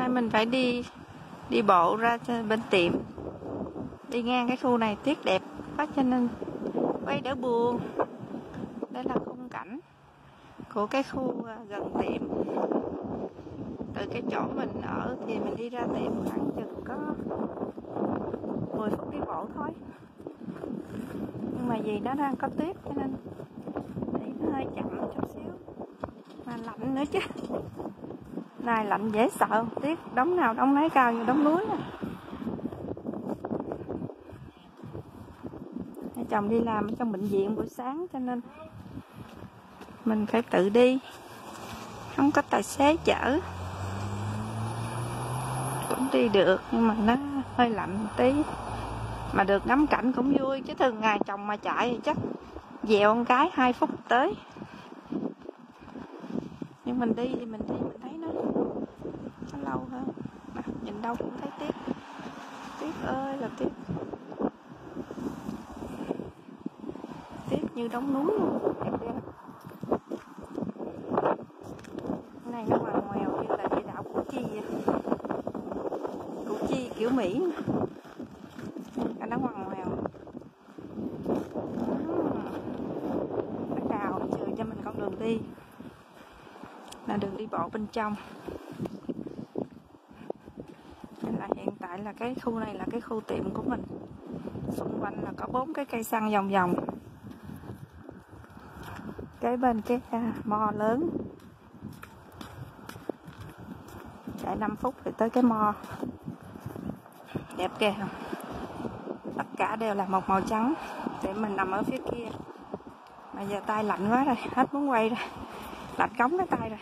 nay mình phải đi đi bộ ra bên tiệm. Đi ngang cái khu này tuyết đẹp quá cho nên quay đỡ buồn. Đây là khung cảnh của cái khu à, gần tiệm. Từ cái chỗ mình ở thì mình đi ra tiệm khoảng chừng có 10 phút đi bộ thôi. Nhưng mà vì nó đang có tuyết cho nên đi nó hơi chậm chút xíu. Mà lạnh nữa chứ này lạnh dễ sợ tiết đống nào đống nấy cao như đống núi à. Chồng đi làm ở trong bệnh viện buổi sáng cho nên mình phải tự đi. Không có tài xế chở. Cũng đi được, nhưng mà nó hơi lạnh một tí. Mà được ngắm cảnh cũng vui, chứ thường ngày chồng mà chạy thì chắc dèo con cái hai phút tới. Nhưng mình đi thì mình đi, mình thấy lâu hơn mà, nhìn đâu cũng thấy tuyết tuyết ơi, là tuyết tuyết như đống núi luôn. Đẹp ghê này nó ngoằn ngoèo như là địa đạo củ chi vậy. Củ chi kiểu mỹ nó ngoằn ngoèo. Nó cào chừa cho mình con đường đi. Là đường đi bộ bên trong nên lại tại là cái khu này là cái khu tiệm của mình. Xung quanh là có bốn cái cây xăng vòng vòng. Cái bên cái à, mo lớn. Chạy 5 phút thì tới cái mo đẹp kìa. Không tất cả đều là một màu trắng để mình nằm ở phía kia. Mà giờ tay lạnh quá rồi hết muốn quay rồi. Lạnh cống cái tay rồi.